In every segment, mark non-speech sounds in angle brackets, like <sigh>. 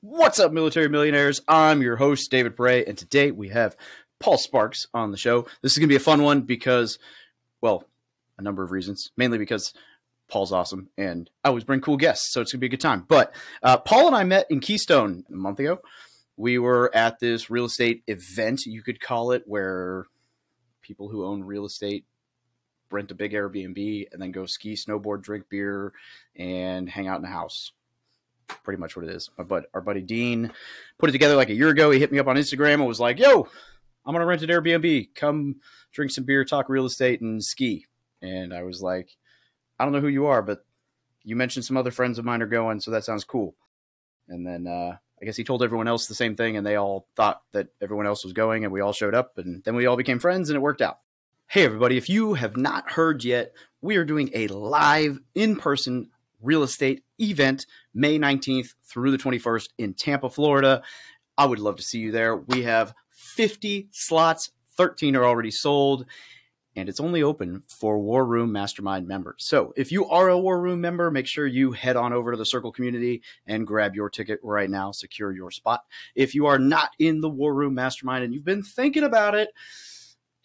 What's up, military millionaires? I'm your host, David Pere, and today we have Paul Sparks on the show. This is going to be a fun one because, well, a number of reasons. Mainly because Paul's awesome and I always bring cool guests, so it's going to be a good time. But uh, Paul and I met in Keystone a month ago. We were at this real estate event, you could call it, where people who own real estate rent a big Airbnb and then go ski, snowboard, drink beer, and hang out in a house pretty much what it is. But our buddy Dean put it together like a year ago. He hit me up on Instagram and was like, "Yo, I'm gonna rent an Airbnb. Come drink some beer, talk real estate, and ski." And I was like, "I don't know who you are, but you mentioned some other friends of mine are going, so that sounds cool." And then uh, I guess he told everyone else the same thing, and they all thought that everyone else was going, and we all showed up, and then we all became friends, and it worked out. Hey, everybody, if you have not heard yet, we are doing a live in person real estate event May 19th through the 21st in Tampa, Florida. I would love to see you there. We have 50 slots, 13 are already sold, and it's only open for War Room Mastermind members. So if you are a War Room member, make sure you head on over to the Circle community and grab your ticket right now, secure your spot. If you are not in the War Room Mastermind and you've been thinking about it,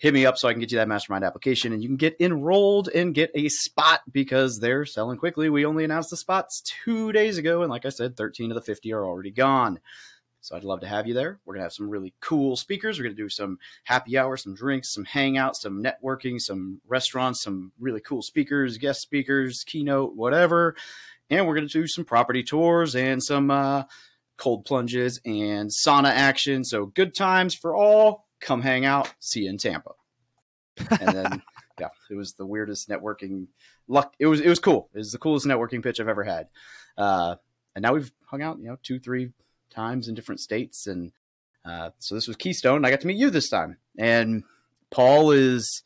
hit me up so I can get you that mastermind application and you can get enrolled and get a spot because they're selling quickly. We only announced the spots two days ago, and like I said, 13 of the 50 are already gone. So I'd love to have you there. We're gonna have some really cool speakers. We're gonna do some happy hour, some drinks, some hangouts, some networking, some restaurants, some really cool speakers, guest speakers, keynote, whatever. And we're gonna do some property tours and some uh, cold plunges and sauna action. So good times for all come hang out, see you in Tampa. And then <laughs> yeah, it was the weirdest networking luck. It was it was cool. It was the coolest networking pitch I've ever had. Uh, and now we've hung out, you know, two three times in different states, and uh, so this was Keystone. I got to meet you this time, and Paul is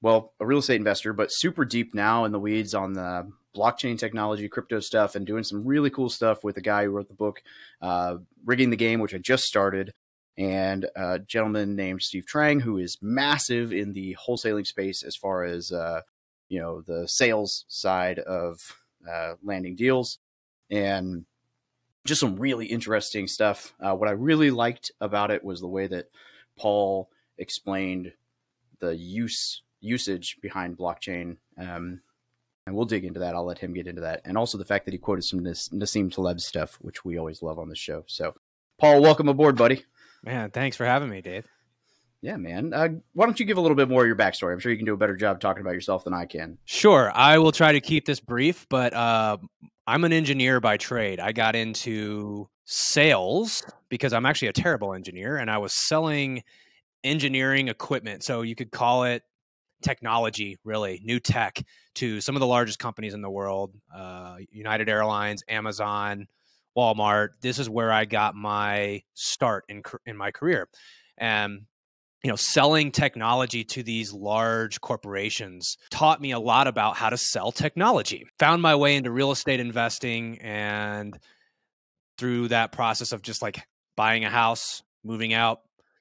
well a real estate investor, but super deep now in the weeds on the blockchain technology, crypto stuff, and doing some really cool stuff with the guy who wrote the book, uh, Rigging the Game, which I just started and a gentleman named Steve Trang, who is massive in the wholesaling space as far as uh, you know the sales side of uh, landing deals, and just some really interesting stuff. Uh, what I really liked about it was the way that Paul explained the use usage behind blockchain. Um, and we'll dig into that. I'll let him get into that, and also the fact that he quoted some Nassim Taleb stuff, which we always love on the show. So, Paul, welcome aboard, buddy. Man, thanks for having me, Dave. Yeah, man. Uh, why don't you give a little bit more of your backstory? I'm sure you can do a better job talking about yourself than I can. Sure. I will try to keep this brief, but uh, I'm an engineer by trade. I got into sales because I'm actually a terrible engineer and I was selling engineering equipment. So you could call it technology, really, new tech to some of the largest companies in the world uh, United Airlines, Amazon, Walmart. This is where I got my start in in my career, and you know, selling technology to these large corporations taught me a lot about how to sell technology. Found my way into real estate investing, and through that process of just like buying a house, moving out,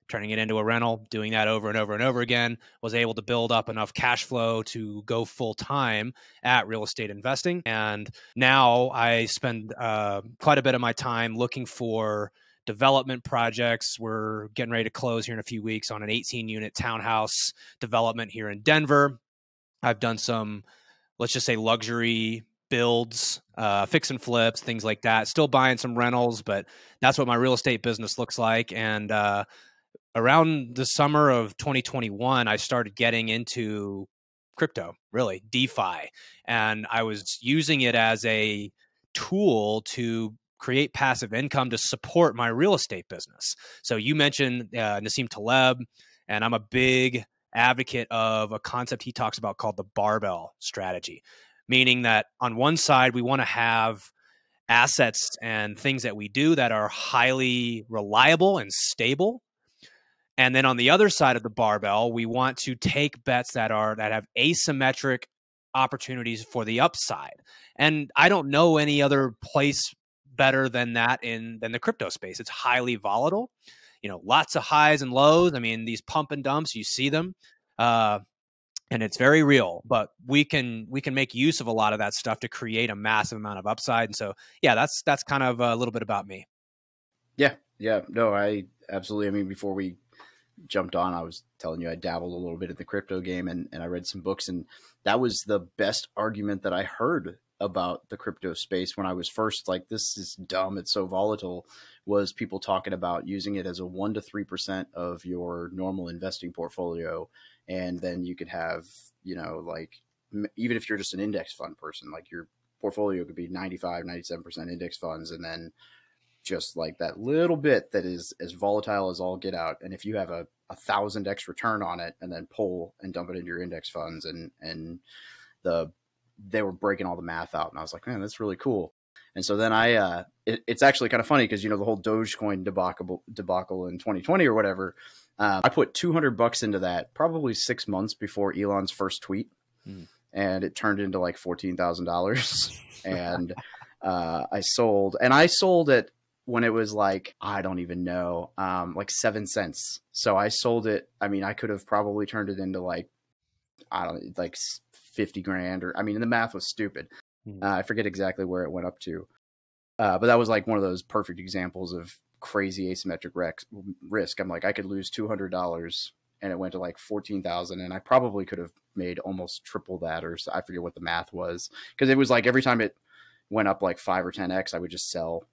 turning it into a rental, doing that over and over and over again, was able to build up enough cash flow to go full time at real estate investing. And now I spend uh, quite a bit of my time looking for development projects. We're getting ready to close here in a few weeks on an 18 unit townhouse development here in Denver. I've done some, let's just say, luxury builds, uh, fix and flips, things like that. Still buying some rentals, but that's what my real estate business looks like. And uh, around the summer of 2021, I started getting into crypto, really DeFi, and I was using it as a tool to create passive income to support my real estate business. So you mentioned uh, Nassim Taleb, and I'm a big advocate of a concept he talks about called the barbell strategy, meaning that on one side we want to have assets and things that we do that are highly reliable and stable and then on the other side of the barbell, we want to take bets that are that have asymmetric opportunities for the upside. And I don't know any other place better than that in than the crypto space. It's highly volatile. You know, lots of highs and lows. I mean, these pump and dumps, you see them. Uh, and it's very real but we can we can make use of a lot of that stuff to create a massive amount of upside and so yeah that's that's kind of a little bit about me Yeah, yeah, no, I absolutely. I mean, before we jumped on, I was telling you I dabbled a little bit in the crypto game and, and I read some books, and that was the best argument that I heard about the crypto space when I was first like, this is dumb, it's so volatile. Was people talking about using it as a one to three percent of your normal investing portfolio, and then you could have, you know, like even if you're just an index fund person, like your portfolio could be 95, 97% index funds, and then just like that little bit that is as volatile as all get out. And if you have a, a thousand X return on it and then pull and dump it into your index funds and, and the, they were breaking all the math out. And I was like, man, that's really cool. And so then I, uh, it, it's actually kind of funny because, you know, the whole Dogecoin debacle, debacle in 2020 or whatever, uh, I put 200 bucks into that probably six months before Elon's first tweet. Mm. And it turned into like $14,000. <laughs> and uh, I sold, and I sold it when it was like I don't even know, um, like seven cents. So I sold it. I mean, I could have probably turned it into like I don't like fifty grand, or I mean, the math was stupid. Mm. Uh, I forget exactly where it went up to, uh, but that was like one of those perfect examples of crazy asymmetric risk. I'm like, I could lose two hundred dollars, and it went to like fourteen thousand, and I probably could have made almost triple that, or I forget what the math was, because it was like every time it went up like five or ten x, I would just sell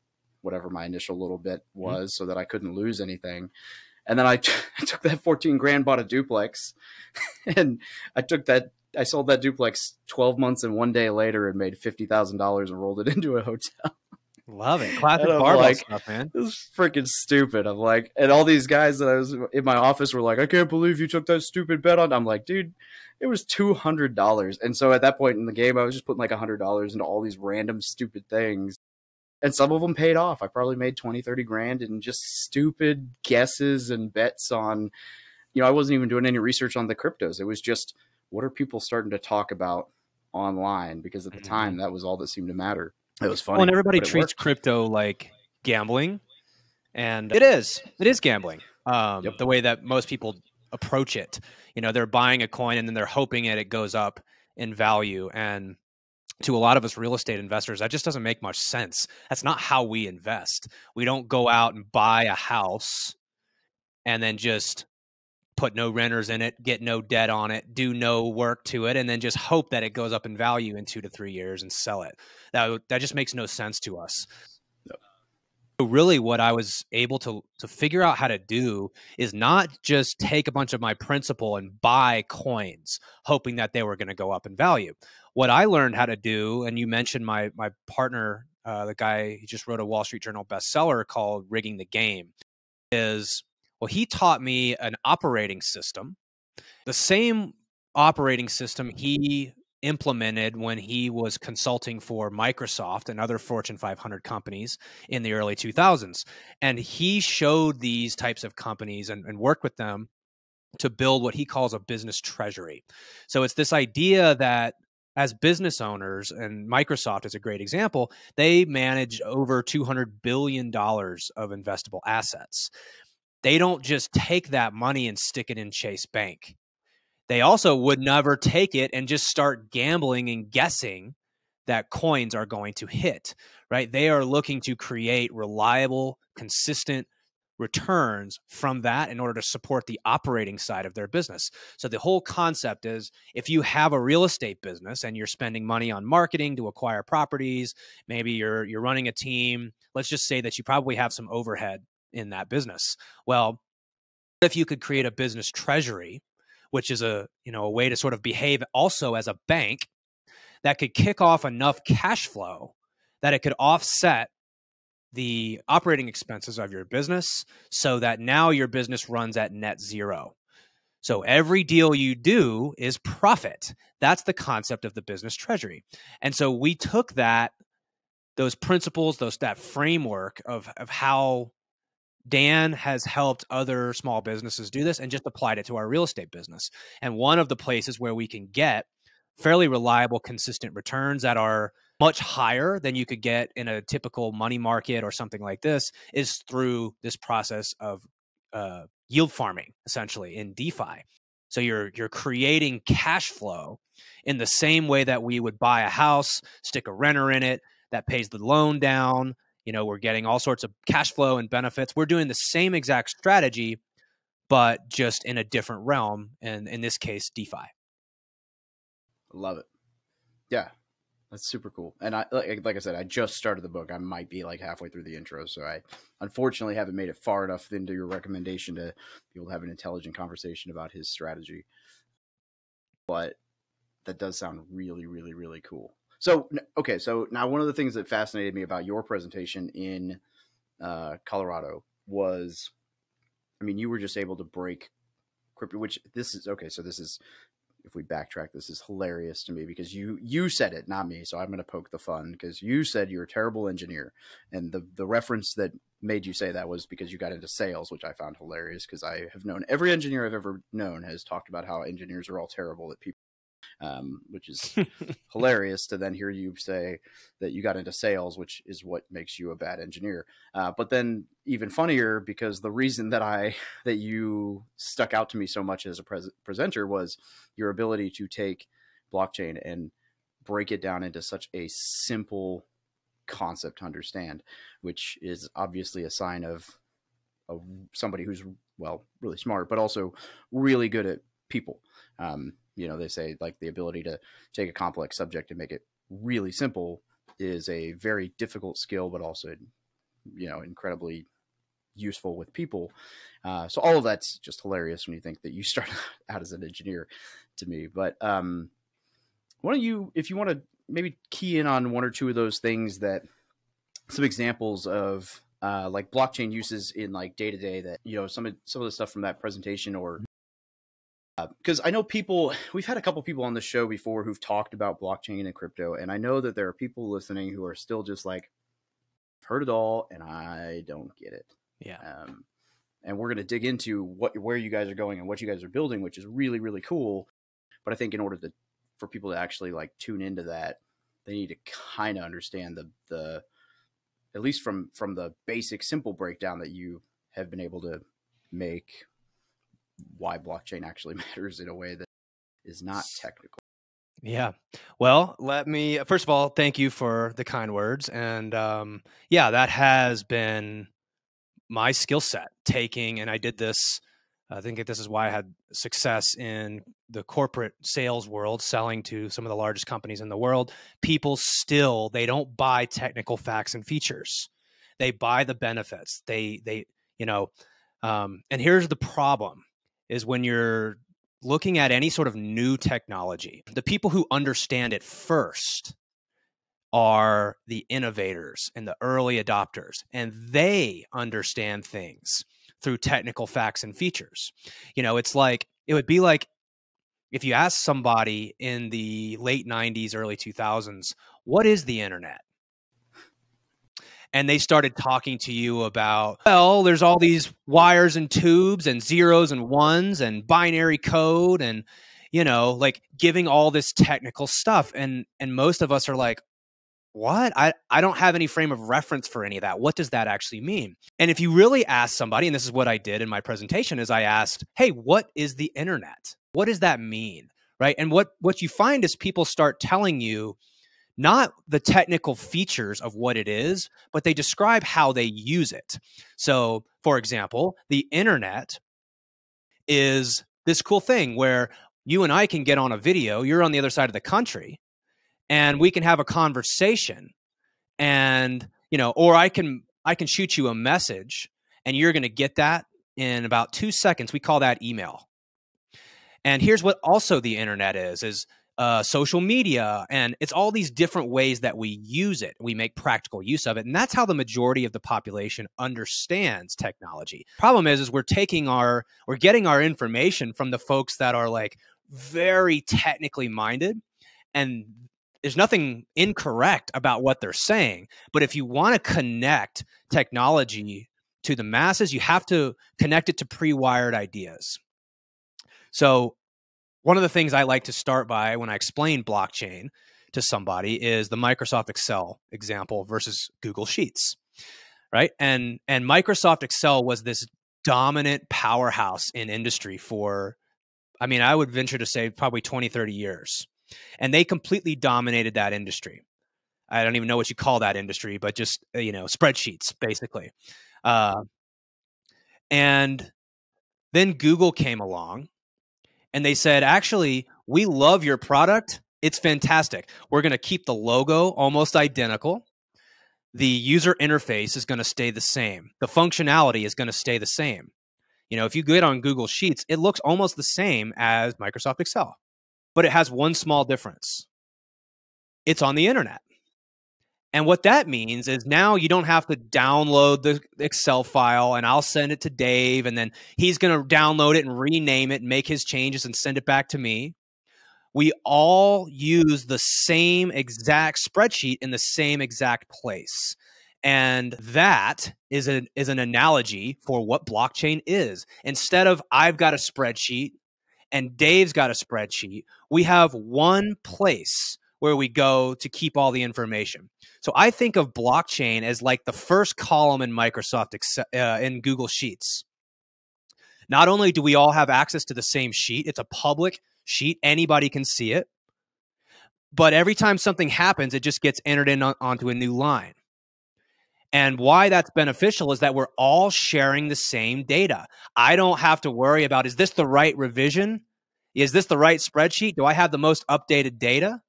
whatever my initial little bit mm-hmm. was mm-hmm. so that I couldn't lose anything. And then I, t- <laughs> I took that 14 grand, bought a duplex, <laughs> and I took that, I sold that duplex 12 months and one day later and made $50,000 and rolled it <laughs> into a hotel. Love it. Classic barbell like, stuff, man. This is freaking stupid. I'm like, and all these guys that I was in my office were like, I can't believe you took that stupid bet on. I'm like, dude, it was $200. And so at that point in the game, I was just putting like $100 into all these random stupid things and some of them paid off. I probably made 20, 30 grand in just stupid guesses and bets on, you know, I wasn't even doing any research on the cryptos. It was just what are people starting to talk about online? Because at the mm-hmm. time, that was all that seemed to matter. It was funny. Well, and everybody treats crypto like gambling, and it is. It is gambling. Um, yep. The way that most people approach it, you know, they're buying a coin and then they're hoping that it goes up in value, and to a lot of us real estate investors, that just doesn't make much sense. That's not how we invest. We don't go out and buy a house and then just put no renters in it, get no debt on it, do no work to it, and then just hope that it goes up in value in two to three years and sell it. That that just makes no sense to us. Really, what I was able to to figure out how to do is not just take a bunch of my principal and buy coins, hoping that they were going to go up in value. What I learned how to do, and you mentioned my my partner, uh, the guy he just wrote a Wall Street Journal bestseller called "Rigging the Game," is well, he taught me an operating system, the same operating system he implemented when he was consulting for Microsoft and other Fortune 500 companies in the early 2000s. And he showed these types of companies and, and worked with them to build what he calls a business treasury. So it's this idea that as business owners, and Microsoft is a great example, they manage over $200 billion of investable assets. They don't just take that money and stick it in Chase Bank. They also would never take it and just start gambling and guessing that coins are going to hit, right? They are looking to create reliable, consistent returns from that in order to support the operating side of their business. So the whole concept is if you have a real estate business and you're spending money on marketing to acquire properties, maybe you're you're running a team, let's just say that you probably have some overhead in that business. Well, if you could create a business treasury, which is a, you know, a way to sort of behave also as a bank that could kick off enough cash flow that it could offset the operating expenses of your business so that now your business runs at net zero. So every deal you do is profit. That's the concept of the business treasury. And so we took that those principles, those that framework of of how Dan has helped other small businesses do this and just applied it to our real estate business. And one of the places where we can get fairly reliable consistent returns that are much higher than you could get in a typical money market or something like this is through this process of uh, yield farming essentially in defi so you're you're creating cash flow in the same way that we would buy a house stick a renter in it that pays the loan down You know, we're getting all sorts of cash flow and benefits. We're doing the same exact strategy, but just in a different realm, and in this case, DeFi. Love it. Yeah, that's super cool. And I like, like I said, I just started the book. I might be like halfway through the intro, so I unfortunately haven't made it far enough into your recommendation to be able to have an intelligent conversation about his strategy. But that does sound really, really, really cool. So okay, so now one of the things that fascinated me about your presentation in uh, Colorado was, I mean, you were just able to break crypto. Which this is okay. So this is if we backtrack, this is hilarious to me because you you said it, not me. So I'm going to poke the fun because you said you're a terrible engineer, and the the reference that made you say that was because you got into sales, which I found hilarious because I have known every engineer I've ever known has talked about how engineers are all terrible at people um, which is <laughs> hilarious to then hear you say that you got into sales, which is what makes you a bad engineer. Uh, but then even funnier because the reason that I <laughs> that you stuck out to me so much as a pres- presenter was your ability to take blockchain and break it down into such a simple concept to understand, which is obviously a sign of, of somebody who's well really smart, but also really good at people. Um, you know, they say like the ability to take a complex subject and make it really simple is a very difficult skill, but also, you know, incredibly useful with people. Uh, so all of that's just hilarious when you think that you <laughs> start out as an engineer to me. But um, why don't you, if you want to maybe key in on one or two of those things that some examples of uh, like blockchain uses in like day to day that you know some of some of the stuff from that presentation or because uh, I know people, <sighs> we've had a couple people on the show before who've talked about blockchain and crypto, and I know that there are people listening who are still just like, heard it all, and I don't get it. Yeah. Um, and we're going to dig into what where you guys are going and what you guys are building, which is really really cool. But I think in order to for people to actually like tune into that, they need to kind of understand the the at least from from the basic simple breakdown that you have been able to make why blockchain actually <laughs> matters in a way that is not technical. Yeah. Well, let me first of all thank you for the kind words, and um, yeah, that has been my skill set. Taking and I did this. I think this is why I had success in the corporate sales world, selling to some of the largest companies in the world. People still they don't buy technical facts and features; they buy the benefits. They they you know, um, and here's the problem is when you're looking at any sort of new technology, the people who understand it first are the innovators and the early adopters, and they understand things through technical facts and features. You know, it's like, it would be like if you ask somebody in the late 90s, early 2000s, what is the internet? And they started talking to you about well there's all these wires and tubes and zeros and ones and binary code and you know like giving all this technical stuff. And and most of us are like what? I, I don't have any frame of reference for any of that. What does that actually mean? And if you really ask somebody and this is what i did in my presentation is i asked hey what is the internet? What does that mean? Right? And what what you find is people start telling you not the technical features of what it is, but they describe how they use it. So, for example, the internet is this cool thing where you and I can get on a video, you're on the other side of the country, and we can have a conversation and, you know, or I can I can shoot you a message and you're going to get that in about 2 seconds. We call that email. And here's what also the internet is is uh, social media, and it's all these different ways that we use it. We make practical use of it, and that's how the majority of the population understands technology. Problem is, is we're taking our, we're getting our information from the folks that are like very technically minded, and there's nothing incorrect about what they're saying. But if you want to connect technology to the masses, you have to connect it to pre-wired ideas. So one of the things I like to start by when I explain blockchain to somebody is the Microsoft Excel example versus Google Sheets. Right? And and Microsoft Excel was this dominant powerhouse in industry for I mean, I would venture to say probably 20, 30 years. And they completely dominated that industry. I don't even know what you call that industry, but just uh, you know spreadsheets basically. Uh, and then Google came along, and they said, actually, we love your product. It's fantastic. We're going to keep the logo almost identical. The user interface is going to stay the same. The functionality is going to stay the same. You know, if you get on Google Sheets, it looks almost the same as Microsoft Excel, but it has one small difference. It's on the internet. And what that means is now you don't have to download the Excel file and I'll send it to Dave and then he's going to download it and rename it and make his changes and send it back to me. We all use the same exact spreadsheet in the same exact place. And that is an, is an analogy for what blockchain is. Instead of I've got a spreadsheet and Dave's got a spreadsheet, we have one place where we go to keep all the information. So I think of blockchain as like the first column in Microsoft uh, in Google Sheets. Not only do we all have access to the same sheet, it's a public sheet, anybody can see it. But every time something happens, it just gets entered in on, onto a new line. And why that's beneficial is that we're all sharing the same data. I don't have to worry about is this the right revision? Is this the right spreadsheet? Do I have the most updated data?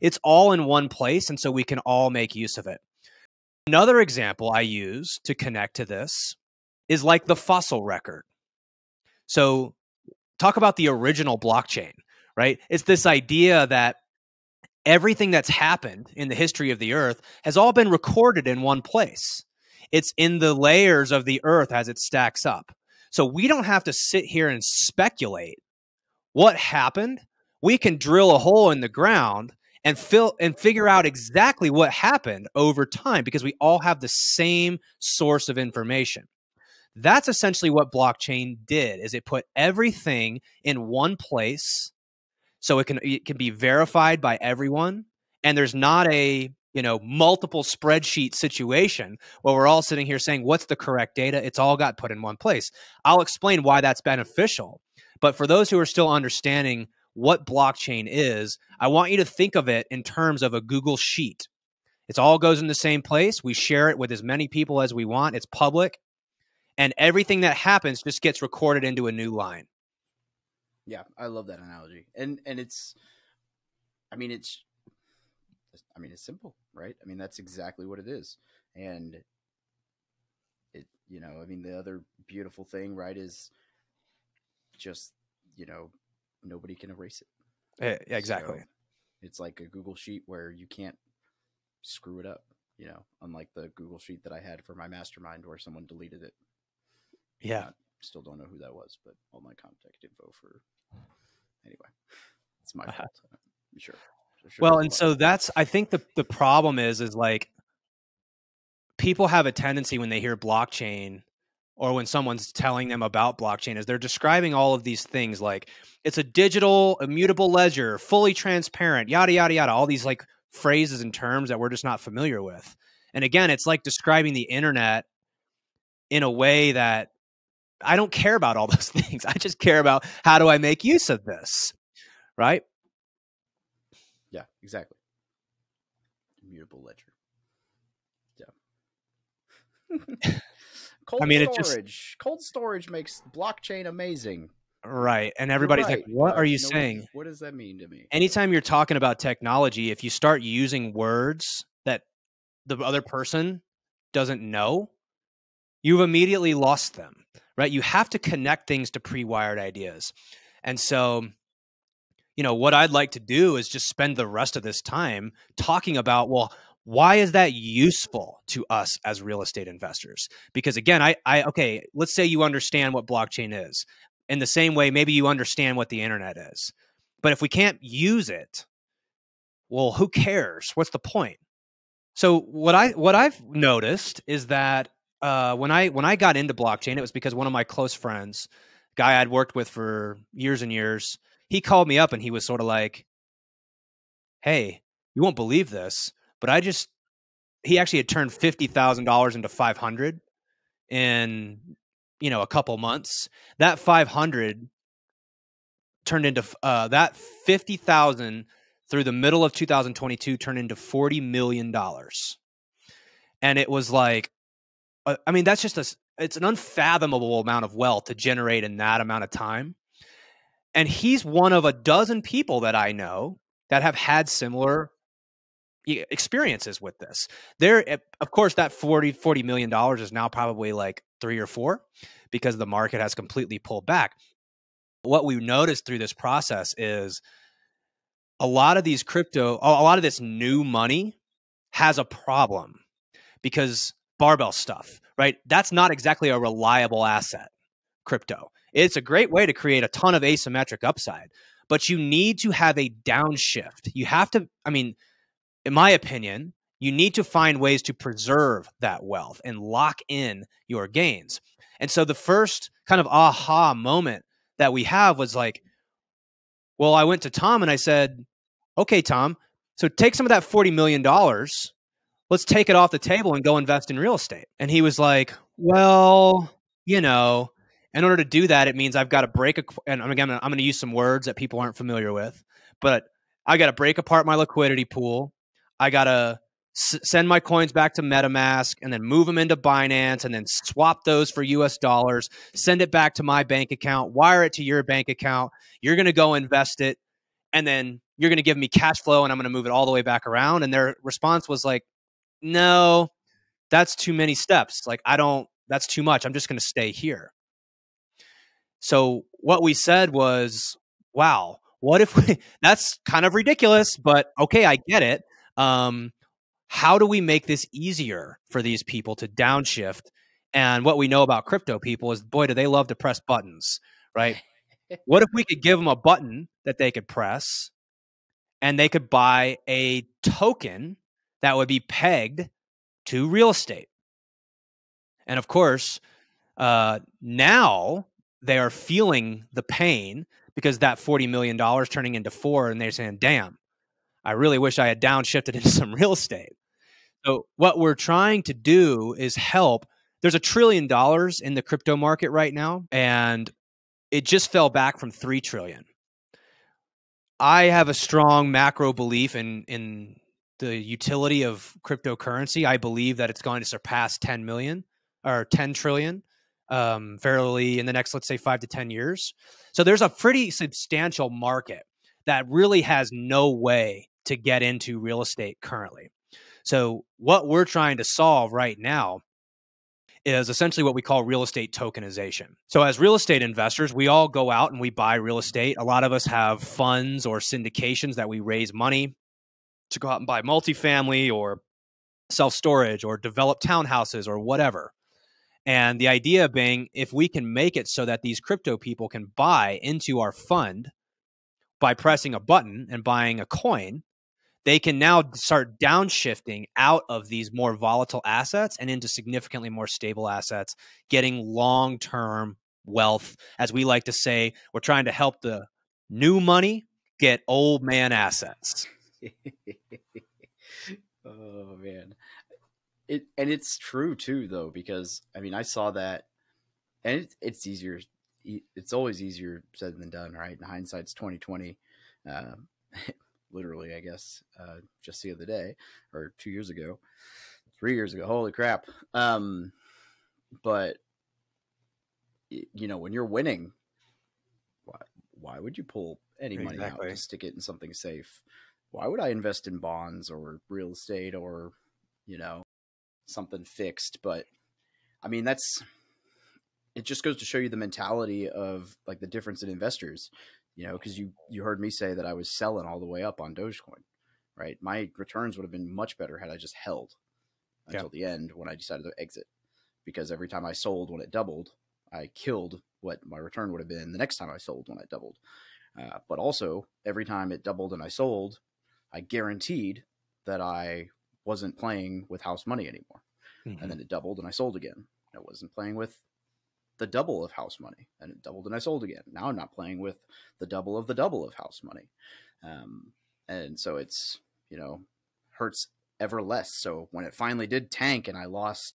It's all in one place, and so we can all make use of it. Another example I use to connect to this is like the fossil record. So, talk about the original blockchain, right? It's this idea that everything that's happened in the history of the earth has all been recorded in one place. It's in the layers of the earth as it stacks up. So, we don't have to sit here and speculate what happened. We can drill a hole in the ground and fill and figure out exactly what happened over time because we all have the same source of information. That's essentially what blockchain did is it put everything in one place so it can it can be verified by everyone and there's not a you know multiple spreadsheet situation where we're all sitting here saying what's the correct data? It's all got put in one place. I'll explain why that's beneficial but for those who are still understanding what blockchain is, I want you to think of it in terms of a Google Sheet. It all goes in the same place. We share it with as many people as we want. It's public. And everything that happens just gets recorded into a new line. Yeah, I love that analogy. And and it's I mean it's I mean it's simple, right? I mean that's exactly what it is. And it you know, I mean the other beautiful thing, right, is just, you know, nobody can erase it. Eh, yeah, exactly. So it's like a Google sheet where you can't screw it up, you know, unlike the Google sheet that I had for my mastermind where someone deleted it. Yeah. still don't know who that was, but all my contact info for anyway. It's my <laughs> fault. I'm sure. sure well, and so that's I think the the problem is is like people have a tendency when they hear blockchain or when someone's telling them about blockchain is they're describing all of these things like it's a digital immutable ledger fully transparent yada yada yada all these like phrases and terms that we're just not familiar with. And again it's like describing the internet in a way that i don't care about all <laughs> those things. I just care about how do i make use of this right? Yeah exactly. Immutable ledger. Yeah <laughs> Cold I mean, storage. Just, cold storage makes blockchain amazing. Right. And everybody's right. like, what are you saying? What does that mean to me? Anytime you're talking about technology, if you start using words that the other person doesn't know, you've immediately lost them, right? You have to connect things to pre wired ideas. And so, you know, what I'd like to do is just spend the rest of this time talking about, well, why is that useful to us as real estate investors? Because again i i okay let's say you understand what blockchain is. In the same way maybe you understand what the internet is. But if we can't use it well who cares? What's the point? So what i what i've noticed is that uh, when i when i got into blockchain it was because one of my close friends guy i'd worked with for years and years he called me up and he was sort of like hey you won't believe this but I just he actually had turned fifty thousand dollars into five hundred in you know a couple months. That five hundred turned into uh, that fifty thousand through the middle of 2022 turned into 40 million dollars. And it was like uh, I mean that's just a it's an unfathomable amount of wealth to generate in that amount of time. And he's one of a dozen people that I know that have had similar experiences with this. There, eh, of course, that 40, 40 million dollars is now probably like three or four because the market has completely pulled back. What we noticed through this process is a lot of these crypto, a lot of this new money has a problem because barbell stuff, right? That's not exactly a reliable asset, crypto. It's a great way to create a ton of asymmetric upside, but you need to have a downshift. You have to, I mean, in my opinion, you need to find ways to preserve that wealth and lock in your gains. And so the first kind of aha moment that we have was like, well, I went to Tom and I said, okay, Tom, so take some of that $40 million. Let's take it off the table and go invest in real estate. And he was like, well, you know, in order to do that, it means I've got to break a, and again, I'm going to use some words that people aren't familiar with, but I got to break apart my liquidity pool. I got to s- send my coins back to MetaMask and then move them into Binance and then swap those for US dollars, send it back to my bank account, wire it to your bank account. You're going to go invest it. And then you're going to give me cash flow and I'm going to move it all the way back around. And their response was like, no, that's too many steps. Like, I don't, that's too much. I'm just going to stay here. So what we said was, wow, what if we, <laughs> that's kind of ridiculous, but okay, I get it. Um, how do we make this easier for these people to downshift? And what we know about crypto people is, boy, do they love to press buttons, right? <laughs> what if we could give them a button that they could press and they could buy a token that would be pegged to real estate? And of course, uh, now they are feeling the pain because that $40 million turning into four, and they're saying, damn, I really wish I had downshifted <laughs> into some real estate. So, what we're trying to do is help. There's a trillion dollars in the crypto market right now, and it just fell back from 3 trillion. I have a strong macro belief in, in the utility of cryptocurrency. I believe that it's going to surpass 10 million or 10 trillion um, fairly in the next, let's say, five to 10 years. So there's a pretty substantial market that really has no way to get into real estate currently. So, what we're trying to solve right now is essentially what we call real estate tokenization. So, as real estate investors, we all go out and we buy real estate. A lot of us have funds or syndications that we raise money to go out and buy multifamily or self storage or develop townhouses or whatever. And the idea being if we can make it so that these crypto people can buy into our fund by pressing a button and buying a coin, they can now start downshifting out of these more volatile assets and into significantly more stable assets, getting long term wealth. As we like to say, we're trying to help the new money get old man assets. <laughs> oh, man. It, and it's true too, though, because I mean, I saw that, and it, it's easier. It's always easier said than done, right? In hindsight's twenty twenty. Um, <laughs> literally, I guess, uh, just the other day or two years ago, three years ago. Holy crap! Um, but you know, when you're winning, why why would you pull any money exactly. out to stick it in something safe? Why would I invest in bonds or real estate or you know something fixed? But I mean, that's it. Just goes to show you the mentality of like the difference in investors you know, because you you heard me say that I was selling all the way up on Dogecoin, right? My returns would have been much better had I just held until yeah. the end when I decided to exit, because every time I sold when it doubled, I killed what my return would have been the next time I sold when it doubled. Uh, but also, every time it doubled and I sold, I guaranteed that I wasn't playing with house money anymore. Mm-hmm. And then it doubled and I sold again. I wasn't playing with the double of house money and it doubled and I sold again. Now I'm not playing with the double of the double of house money. Um, and so it's, you know, hurts ever less. So when it finally did tank and I lost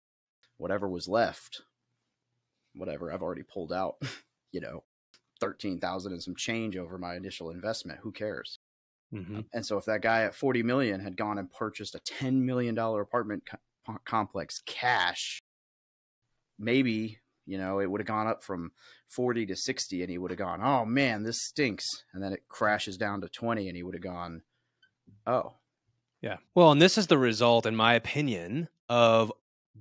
whatever was left, whatever I've already pulled out, <laughs> you know, 13,000 and some change over my initial investment, who cares? Mm-hmm. And so if that guy at 40 million had gone and purchased a 10 million dollar apartment co- complex cash, maybe, you know, it would have gone up from 40 to 60 and he would have gone, "Oh man, this stinks." And then it crashes down to 20 and he would have gone, "Oh, yeah. Well, and this is the result, in my opinion, of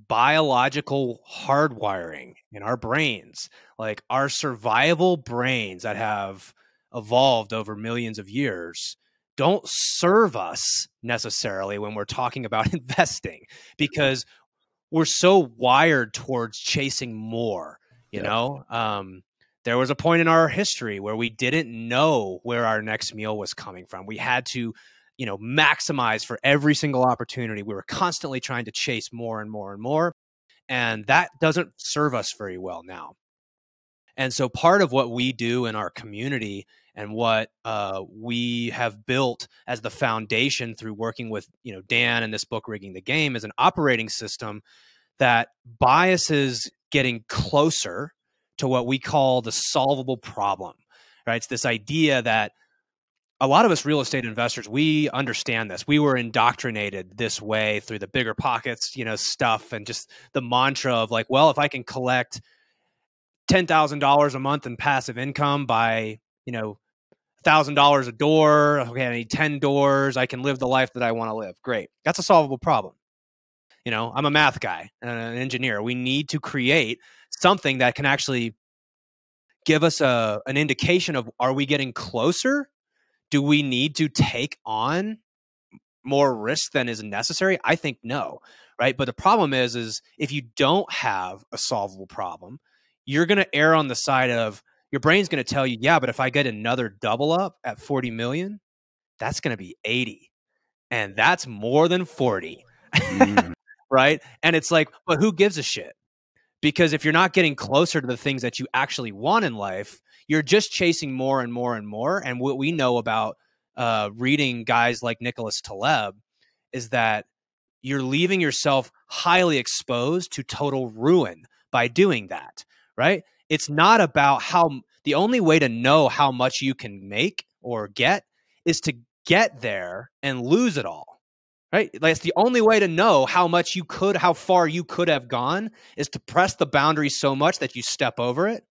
biological hardwiring in our brains, like our survival brains that have evolved over millions of years don't serve us necessarily when we're talking about <laughs> investing because we're so wired towards chasing more you yeah. know? Um, there was a point in our history where we didn't know where our next meal was coming from. We had to you know maximize for every single opportunity. We were constantly trying to chase more and more and more and that doesn't serve us very well now. And so part of what we do in our community and what uh, we have built as the foundation through working with you know dan and this book rigging the game is an operating system that biases getting closer to what we call the solvable problem right? It's this idea that a lot of us real estate investors we understand this. We were indoctrinated this way through the BiggerPockets you know stuff and just the mantra of like well if i can collect $10,000 a month in passive income by you know thousand dollars a door okay i need 10 doors i can live the life that i want to live great that's a solvable problem. You know i'm a math guy and an engineer we need to create something that can actually give us a an indication of are we getting closer? Do we need to take on more risk than is necessary? I think no right? But the problem is is if you don't have a solvable problem you're going to err on the side of your brain's going to tell you, yeah, but if I get another double up at 40 million, that's going to be 80. And that's more than 40. Mm. <laughs> right? And it's like, but who gives a shit? Because if you're not getting closer to the things that you actually want in life, you're just chasing more and more and more. And what we know about uh, reading guys like Nicholas Taleb is that you're leaving yourself highly exposed to total ruin by doing that, right? It's not about how the only way to know how much you can make or get is to get there and lose it all. Right? That's the only way to know how much you could, how far you could have gone is to press the boundary so much that you step over it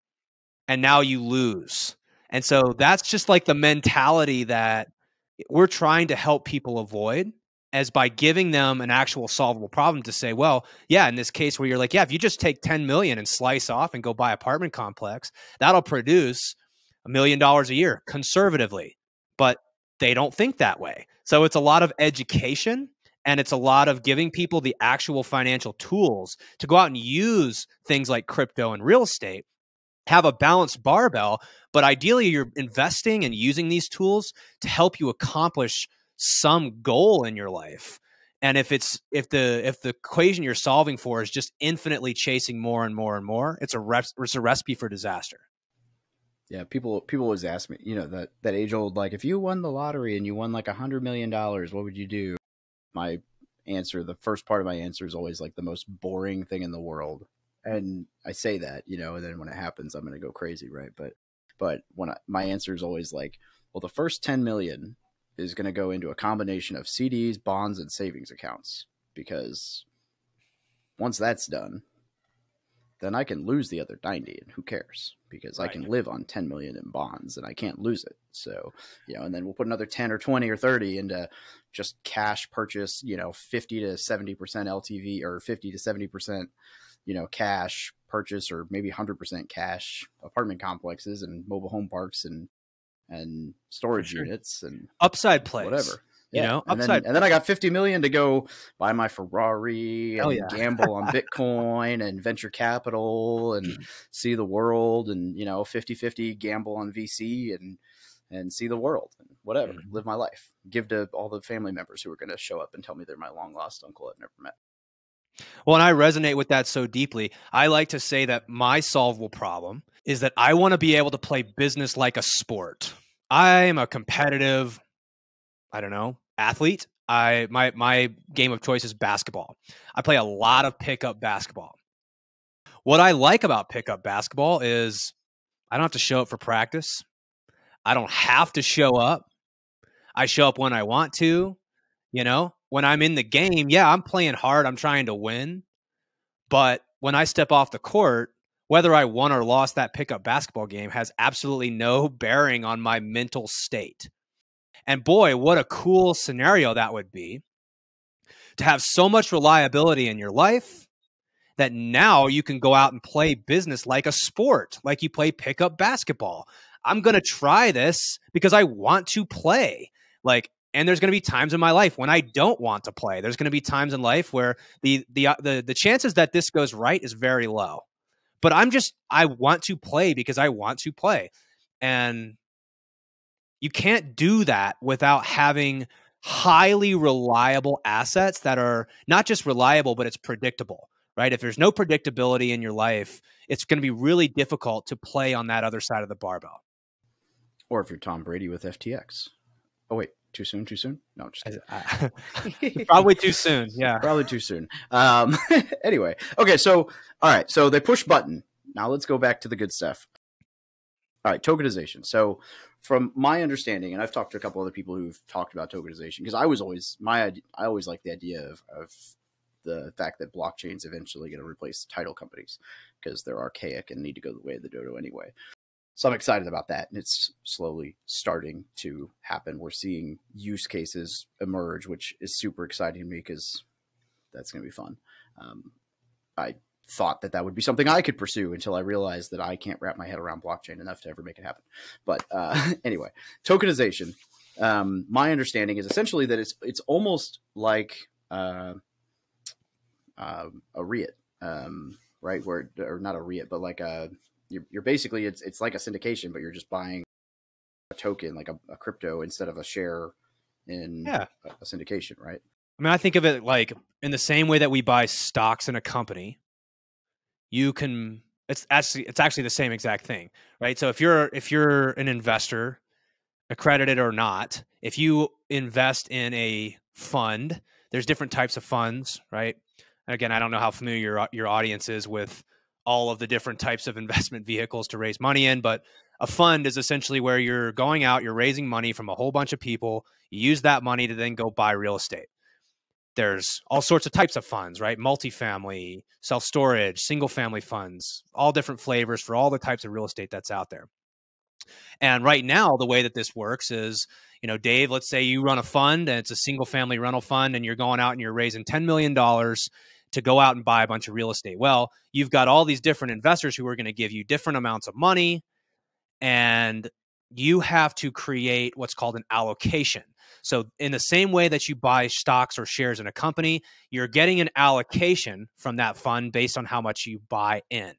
and now you lose. And so that's just like the mentality that we're trying to help people avoid as by giving them an actual solvable problem to say, well, yeah, in this case where you're like, yeah, if you just take 10 million and slice off and go buy apartment complex, that'll produce a million dollars a year conservatively. But they don't think that way. So it's a lot of education and it's a lot of giving people the actual financial tools to go out and use things like crypto and real estate have a balanced barbell but ideally you're investing and using these tools to help you accomplish some goal in your life and if it's if the if the equation you're solving for is just infinitely chasing more and more and more it's a it's a recipe for disaster. Yeah people people always ask me you know that that age old like if you won the lottery and you won like a hundred million dollars what would you do? My answer the first part of my answer is always like the most boring thing in the world. And i say that you know and then when it happens i'm gonna go crazy right? But but when I, my answer is always like well the first 10 million is going to go into a combination of CDs, bonds, and savings accounts because once that's done, then I can lose the other 90 and who cares because right. I can live on 10 million in bonds and I can't lose it. So, you know, and then we'll put another 10 or 20 or 30 into just cash purchase, you know, 50 to 70% LTV or 50 to 70%, you know, cash purchase or maybe 100% cash apartment complexes and mobile home parks and and storage sure. units and upside plays. Whatever. You yeah. know, and then, and then, I got 50 million to go buy my Ferrari and yeah. <laughs> gamble on Bitcoin and venture capital and see the world and, you know, 50 50 gamble on VC and, and see the world and whatever, mm-hmm. live my life, give to all the family members who are going to show up and tell me they're my long lost uncle I've never met. Well, and I resonate with that so deeply. I like to say that my solvable problem is that I want to be able to play business like a sport. I'm a competitive, I don't know, athlete. I my my game of choice is basketball. I play a lot of pickup basketball. What I like about pickup basketball is I don't have to show up for practice. I don't have to show up. I show up when I want to. You know, when I'm in the game, yeah, I'm playing hard. I'm trying to win. But when I step off the court, whether I won or lost that pickup basketball game has absolutely no <laughs> bearing on my mental state. And boy, what a cool scenario that would be to have so much reliability in your life that now you can go out and play business like a sport, like you play pickup basketball. I'm going to try this because I want to play. Like and there's going to be times in my life when I don't want to play. There's going to be times in life where the the uh, the the chances that this goes right is very low. But I'm just I want to play because I want to play. And you can't do that without having highly reliable assets that are not just reliable but it's predictable right? If there's no predictability in your life it's going to be really difficult to play on that other side of the barbell. Or if you're tom brady with ftx oh wait too soon too soon? No just I, <laughs> <laughs> probably too soon yeah. Probably too soon. Um <laughs> anyway okay so all right so they push button. Now let's go back to the good stuff. All right tokenization. So from my understanding, and I've talked to a couple other people who've talked about tokenization because I was always my I always like the idea of, of the fact that blockchains eventually going to replace title companies because they're archaic and need to go the way of the dodo anyway. So I'm excited about that, and it's slowly starting to happen. We're seeing use cases emerge, which is super exciting to me because that's going to be fun. Um, I thought that that would be something I could pursue until I realized that I can't wrap my head around blockchain enough to ever make it happen. But uh, <laughs> anyway, tokenization. Um, my understanding is essentially that it's it's almost like uh, uh, a REIT, um, right? Where or not a REIT, but like a you're, you're, basically it's it's like a syndication, but you're just buying a token, like a, a crypto, instead of a share in yeah. a, a syndication, right? I mean, I think of it like in the same way that we buy stocks in a company, you can it's actually it's actually the same exact thing right so if you're if you're an investor accredited or not if you invest in a fund there's different types of funds right again i don't know how familiar your, your audience is with all of the different types of <laughs> investment vehicles to raise money in but a fund is essentially where you're going out you're raising money from a whole bunch of people you use that money to then go buy real estate there's all sorts of types of funds, right? Multifamily, self storage, single family funds, all different flavors for all the types of real estate that's out there. And right now, the way that this works is, you know, Dave, let's say you run a fund and it's a single family rental fund and you're going out and you're raising $10 million to go out and buy a bunch of real estate. Well, you've got all these different investors who are going to give you different amounts of money and you have to create what's called an allocation. So, in the same way that you buy stocks or shares in a company, you're getting an allocation from that fund based on how much you buy in.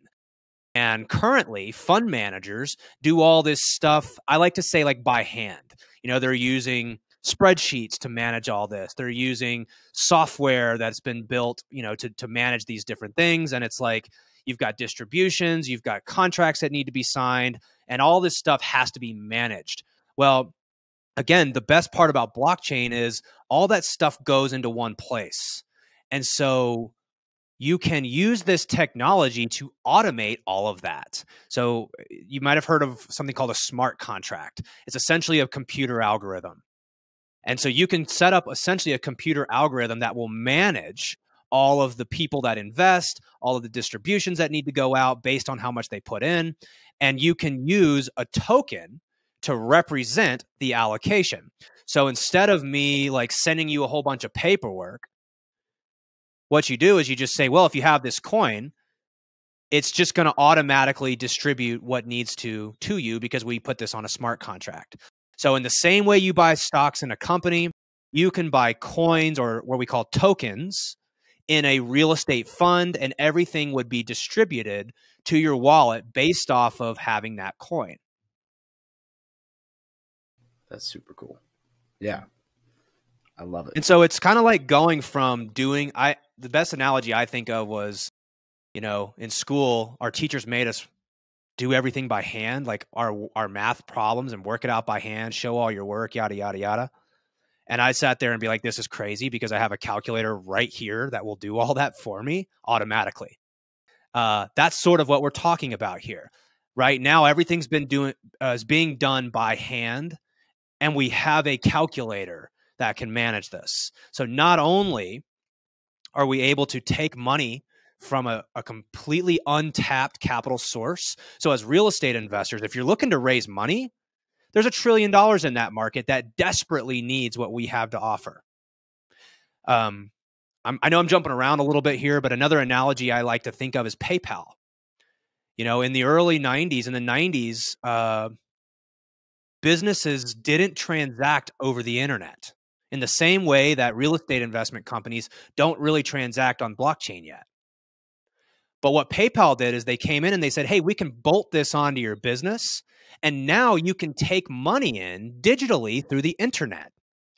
And currently, fund managers do all this stuff, I like to say, like by hand. You know, they're using spreadsheets to manage all this. They're using software that's been built, you know, to, to manage these different things. And it's like you've got distributions, you've got contracts that need to be signed, and all this stuff has to be managed. Well, again, the best part about blockchain is all that stuff goes into one place. And so you can use this technology to automate all of that. So eh, you might have heard of something called a smart contract. It's essentially a computer algorithm. And so you can set up essentially a computer algorithm that will manage all of the people that invest, all of the distributions that need to go out based on how much they put in. And you can use a token to represent the allocation. So instead of me like sending you a whole bunch of paperwork, what you do is you just say, well, if you have this coin, it's just going to automatically distribute what needs to to you because we put this on a smart contract. So in the same way you buy stocks in a company, you can buy coins or what we call tokens in a real estate fund and everything would be distributed to your wallet based off of having that coin. That's super cool. Yeah. I love it. And so it's kind of like going from doing I the best analogy I think of was you know, in school our teachers made us do everything by hand, like our our math problems and work it out by hand, show all your work, yada yada yada. And I sat there and be like, this is crazy because I have a calculator right here that will do all that for me automatically. Uh, that's sort of what we're talking about here. Right now, everything's been doing uh, is being done by hand and we have a calculator that can manage this. So not only are we able to take money from a, a, completely untapped capital source. So, as real estate investors, if you're looking to raise money, there's a trillion dollars in that market that desperately needs what we have to offer. Um, I'm, i know I'm jumping around a little bit here, but another analogy I like to think of is PayPal. You know, in the early 90s, in the 90s, uh, businesses didn't transact over the internet in the same way that real estate investment companies don't really transact on blockchain yet. But what PayPal did is they came in and they said, hey, we can bolt this onto your business. And now you can take money in digitally through the internet.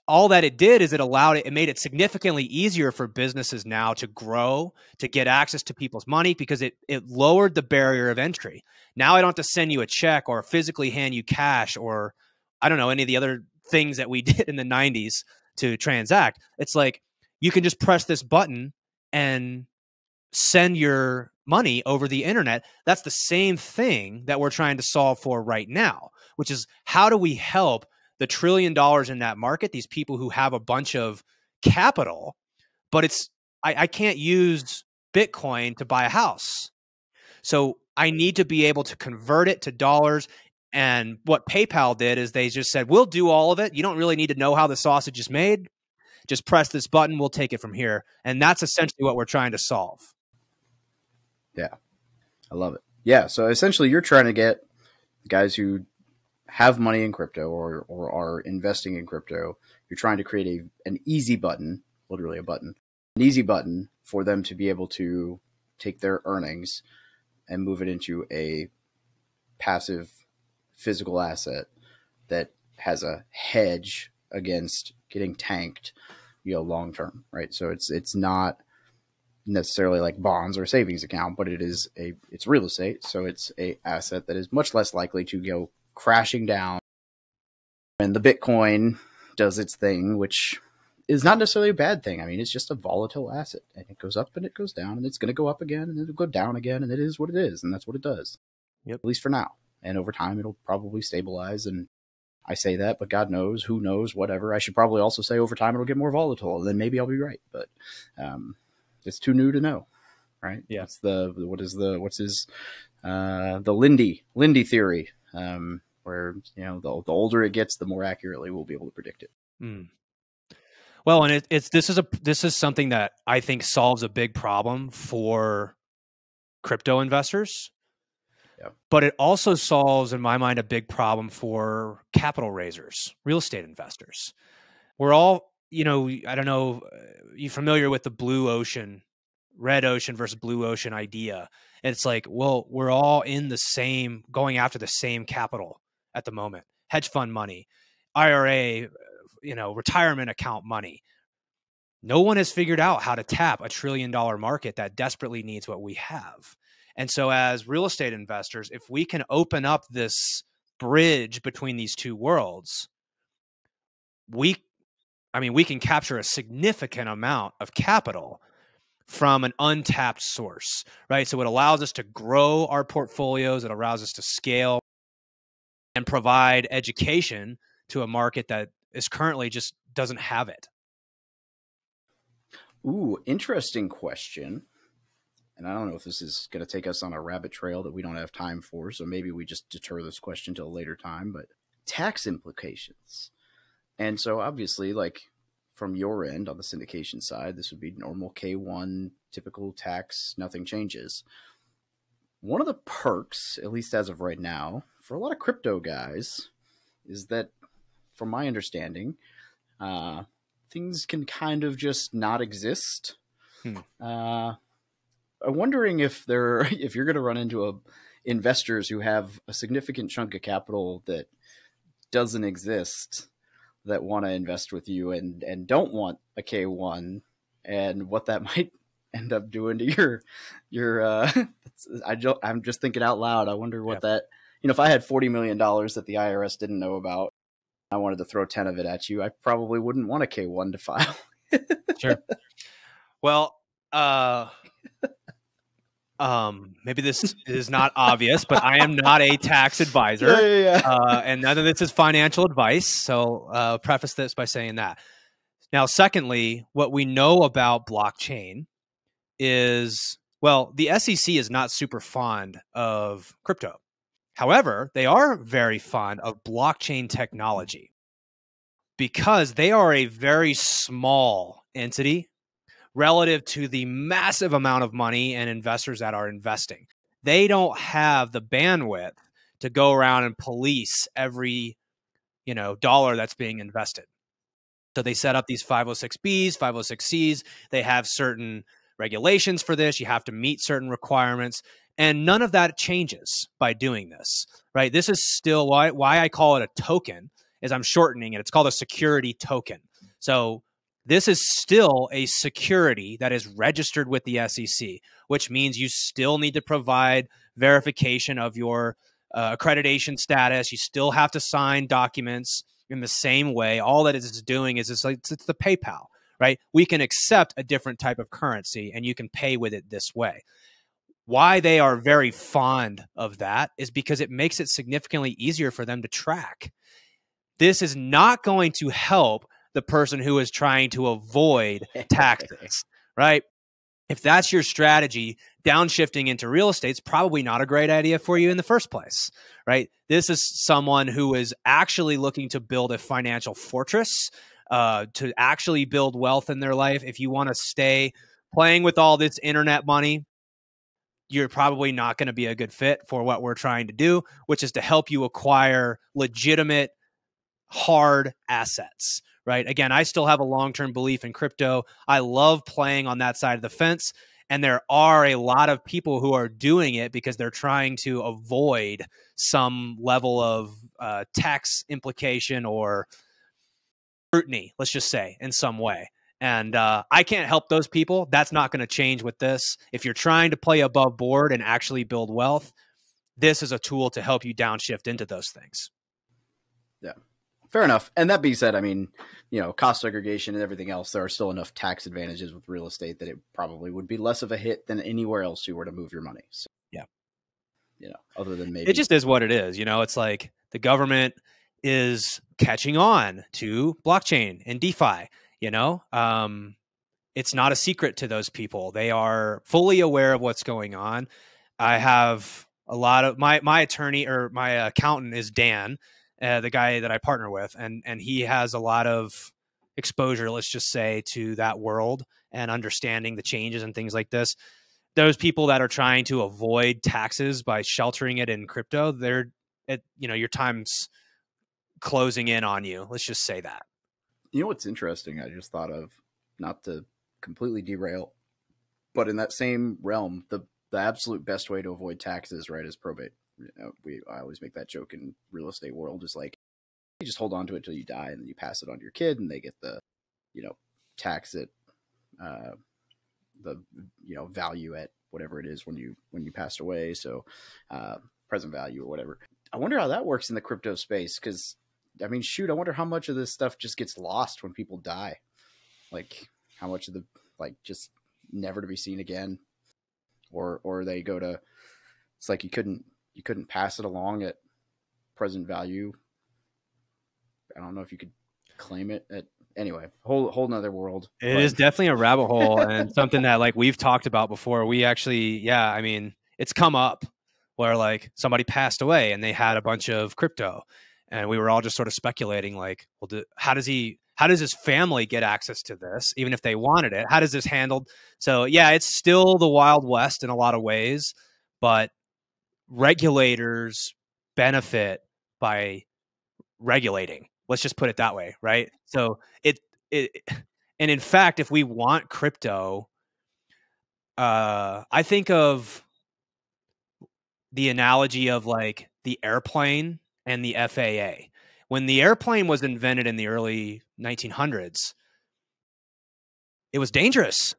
All that it did is it allowed it, it made it significantly easier for businesses now to grow, to get access to people's money because it, it lowered the barrier of entry. Now I don't have to send you a check or physically hand you cash or I don't know, any of the other things that we <laughs> did in the 90s to transact. It's like you can just press this button and send your money over the internet. That's the same thing that we're trying to solve for right now, which is how do we help the trillion dollars in that market, these people who have a bunch of capital, but it's I, I can't use Bitcoin to buy a house. So I need to be able to convert it to dollars. And what PayPal did is they just said, we'll do all of it. You don't really need to know how the sausage is made. Just press this button. We'll take it from here. And that's essentially what we're trying to solve. Yeah. I love it. Yeah. So essentially, you're trying to get guys who have money in crypto or, or are investing in crypto. You're trying to create a, an easy button, literally a button, an easy button for them to be able to take their earnings and move it into a passive physical asset that has a hedge against getting tanked, you know, long term, right? So it's it's not necessarily like bonds or savings account, but it is a it's real estate, so it's a asset that is much less likely to go crashing down. And the Bitcoin does its thing, which is not necessarily a bad thing. I mean, it's just a volatile asset, and it goes up and it goes down, and it's going to go up again, and it'll go down again, and it is what it is, and that's what it does. Yep. At least for now, and over time, it'll probably stabilize. And I say that, but God knows, who knows, whatever. I should probably also say over time it'll get more volatile, and then maybe I'll be right. But um, it's too new to know, right? Yeah. It's the what is the what's his uh, the Lindy Lindy theory, um, where you know the, the older it gets, the more accurately we'll be able to predict it. Mm. Well, and it, it's this is a this is something that I think solves a big problem for crypto investors. Yep. But it also solves, in my mind, a big problem for capital raisers, real estate investors. We're all you know, I don't know, uh, you familiar with the blue ocean, red ocean versus blue ocean idea. it's like, well, we're all in the same, going after the same capital at the moment hedge fund money, IRA, uh, you know, retirement account money. No one has figured out how to tap a trillion dollar market that desperately needs what we have. And so, as real estate investors, if we can open up this bridge between these two worlds, we I mean, we can capture a significant amount of capital from an untapped source, right? So it allows us to grow our portfolios, it allows us to scale and provide education to a market that is currently just doesn't have it. Ooh, interesting question. And I don't know if this is going to take us on a rabbit trail that we don't have time for, so maybe we just deter this question to a later time, but tax implications. And so obviously, like from your end on the syndication side, this would be normal K1, typical tax, nothing changes. One of the perks, at least as of right now, for a lot of crypto guys, is that, from my understanding, uh, things can kind of just not exist. Hmm. Uh, I'm wondering if they're <laughs> if you're going to run into a investors who have a significant chunk of capital that doesn't exist that want to invest with you and and don't want a K1 and what that <laughs> might end up doing to your your uh <laughs> I just, I'm just thinking out loud. I wonder what yeah. that you know if I had 40 million dollars that the IRS didn't know about I wanted to throw 10 of it at you, I probably wouldn't want a K1 to file. sure. Well, uh <laughs> um, maybe this <laughs> is not obvious, but I am not a tax <laughs> advisor, Yeah, yeah, yeah. uh, and none of this is financial advice. So, uh, preface this by saying that. Now, secondly, what we know about blockchain is well, the SEC is not super fond of crypto. However, they are very fond of blockchain technology because they are a very small entity relative to the massive amount of money and investors that are investing. They don't have the bandwidth to go around and police every, you know, dollar that's being invested. So they set up these 506Bs, 506Cs. They have certain regulations for this. You have to meet certain requirements. And none of that changes by doing this, right? This is still why, why I call it a token is I'm shortening it. It's called a security token. So this is still a security that is registered with the SEC, which means you still need to provide verification of your uh, accreditation status. You still have to sign documents in the same way. All that it's doing is it's like it's, it's the PayPal, right? We can accept a different type of currency and you can pay with it this way. Why they are very fond of that is because it makes it significantly easier for them to track. This is not going to help the person who is trying to avoid <laughs> taxes, right? If that's your strategy, downshifting into real estate is probably not a great idea for you in the first place, right? This is someone who is actually looking to build a financial fortress, uh, to actually build wealth in their life. If you want to stay playing with all this internet money, you're probably not going to be a good fit for what we're trying to do, which is to help you acquire legitimate hard assets, right? Again, I still have a long term belief in crypto. I love playing on that side of the fence. And there are a lot of people who are doing it because they're trying to avoid some level of uh, tax implication or scrutiny, let's just say, in some way. And uh, I can't help those people. That's not going to change with this. If you're trying to play above board and actually build wealth, this is a tool to help you downshift into those things. Fair enough. And that being said, I mean, you know, cost segregation and everything else, there are still enough tax advantages with real estate that it probably would be less of a hit than anywhere else you were to move your money. So, yeah. You know, other than maybe it just is what it is. You know, it's like the government is catching on to blockchain and DeFi. You know, um, it's not a secret to those people. They are fully aware of what's going on. I have a lot of my my attorney or my accountant is Dan, uh, the guy that I partner with, and and he has a lot of exposure, let's just say, to that world and understanding the changes and things like this. Those people that are trying to avoid taxes by sheltering it in crypto, they're at you know your time's closing in on you. Let's just say that. You know what's interesting? I just thought of not to completely derail, but in that same realm, the the absolute best way to avoid taxes, right, is probate. Know, we I always make that joke in real estate world, is like you just hold on to it till you die, and then you pass it on to your kid, and they get the, you know, tax it, uh, the you know value at whatever it is when you when you passed away. So, uh, present value or whatever. I wonder how that works in the crypto space because I mean, shoot, I wonder how much of this stuff just gets lost when people die. Like how much of the like just never to be seen again, or or they go to. It's like you couldn't you couldn't pass it along at present value. I don't know if you could claim it at anyway. Whole whole another world. It but. is definitely a rabbit hole and something that like we've talked about before. We actually, yeah, I mean, it's come up where like somebody passed away and they had a bunch of crypto and we were all just sort of speculating like well do, how does he how does his family get access to this even if they wanted it how does this handled so yeah it's still the wild west in a lot of ways but regulators benefit by regulating let's just put it that way right so it it <sighs> and in fact if we want crypto uh i think of the analogy of like the airplane and the FAA. When the airplane was invented in the early 1900s, it was dangerous.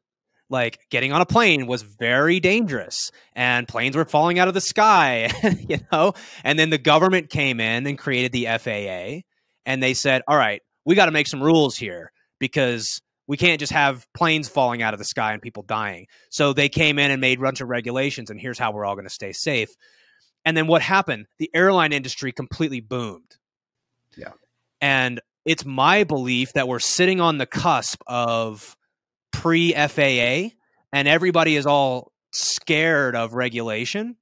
Like getting on a plane was very dangerous, and planes were falling out of the sky, <laughs> you know. And then the government came in and created the FAA, and they said, "All right, we got to make some rules here because We can't just have planes falling out of the sky and people dying. So they came in and made a bunch of regulations, and here's how we're all going to stay safe. And then what happened? The airline industry completely boomed. Yeah. And it's my belief that we're sitting on the cusp of pre FAA and everybody is all scared of regulation.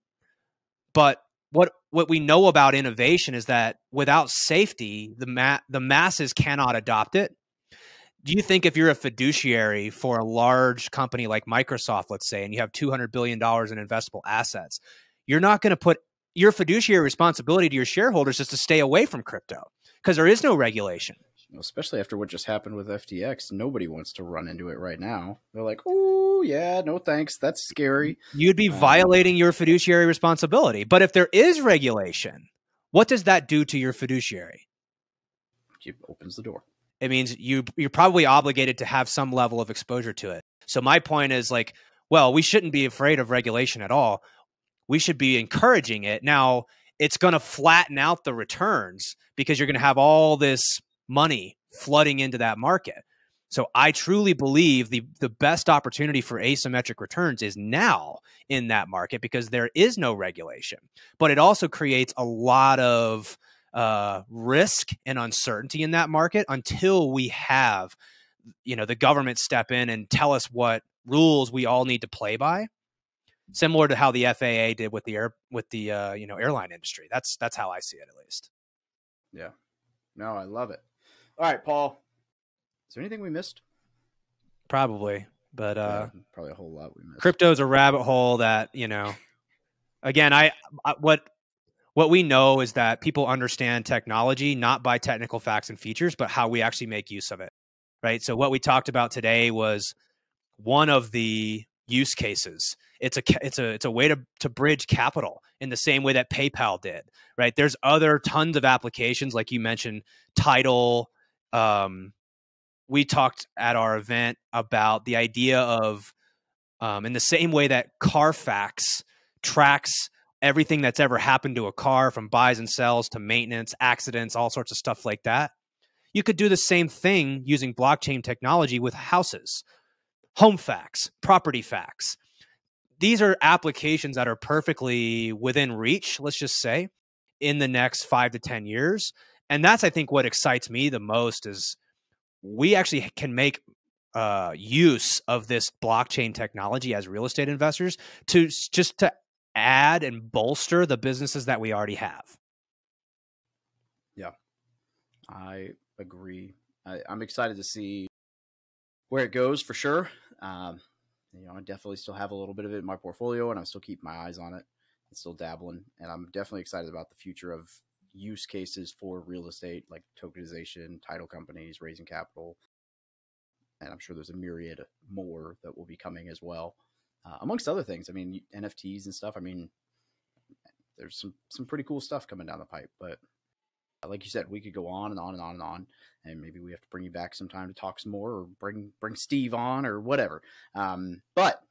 But what what we know about innovation is that without safety, the ma- the masses cannot adopt it do you think if you're a fiduciary for a large company like Microsoft, let's say, and you have $200 billion in investable assets, you're not going to put your fiduciary responsibility to your shareholders is to stay away from crypto because there is no regulation. Especially after what just happened with FTX, nobody wants to run into it right now. They're like, "Oh yeah, no thanks, that's scary." You'd be um, violating your fiduciary responsibility. But if there is regulation, what does that do to your fiduciary? It opens the door it means you you're probably obligated to have some level of exposure to it. So my point is like, well, we shouldn't be afraid of regulation at all. We should be encouraging it. Now, it's going to flatten out the returns because you're going to have all this money flooding into that market. So I truly believe the the best opportunity for asymmetric returns is now in that market because there is no regulation. But it also creates a lot of uh, risk and uncertainty in that market until we have you know the government step in and tell us what rules we all need to play by similar to how the FAA did with the air with the uh, you know airline industry that's that's how I see it at least yeah no I love it all right Paul is there anything we missed probably but uh yeah, probably a whole lot we missed crypto's a rabbit hole that you know again I, I what what we know is that people understand technology not by technical facts and features, but how we actually make use of it. Right. So what we talked about today was one of the use cases. It's a it's a it's a way to to bridge capital in the same way that PayPal did. Right. There's other tons of applications like you mentioned, title. Um, we talked at our event about the idea of um, in the same way that Carfax tracks everything that's ever happened to a car from buys and sells to maintenance, accidents, all sorts of stuff like that. You could do the same thing using blockchain technology with houses, home facts, property facts. These are applications that are perfectly within reach, let's just say, in the next five to 10 years. And that's, I think, what excites me the most is we actually can make uh, use of this blockchain technology as real estate investors to just to add and bolster the businesses that we already have. Yeah, I agree. I, am excited to see where it goes for sure. Um, you know, I definitely still have a little bit of it in my portfolio, and I'm still keeping my eyes on it and still dabbling. And I'm definitely excited about the future of use cases for real estate, like tokenization, title companies, raising capital. And I'm sure there's a myriad more that will be coming as well uh, amongst other things. I mean, NFTs and stuff. I mean, there's some some pretty cool stuff coming down the pipe. But like you said, we could go on and on and on and on, and maybe we have to bring you back sometime to talk some more, or bring bring Steve on, or whatever. Um, but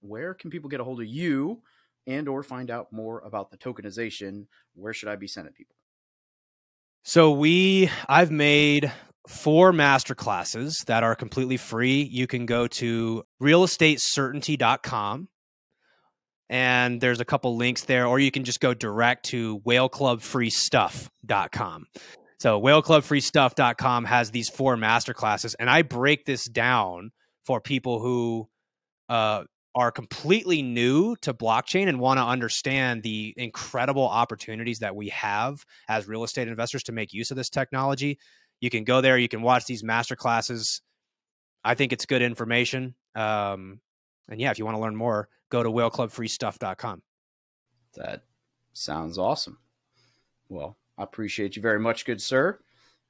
where can people get a hold of you and or find out more about the tokenization? Where should I be sending people? So we, I've made four master classes that are completely free. You can go to realestatecertainty.com and there's a couple links there, or you can just go direct to whaleclubfreestuff.com. So whaleclubfreestuff.com has these four master classes, and I break this down for people who uh, are completely new to blockchain and want to understand the incredible opportunities that we have as real estate investors to make use of this technology you can go there. You can watch these master classes. I think it's good information. Um, and yeah, if you want to learn more, go to whaleclubfreestuff.com. That sounds awesome. Well, I appreciate you very much, good sir.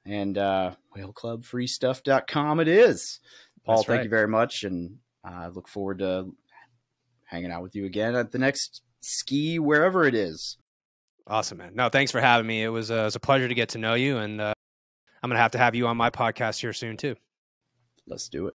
And uh, whaleclubfreestuff.com it is. Paul, That's thank right. you very much. And I look forward to hanging out with you again at the next ski, wherever it is. Awesome, man. No, thanks for having me. It was, uh, it was a pleasure to get to know you. And uh, I'm going to have to have you on my podcast here soon, too. Let's do it.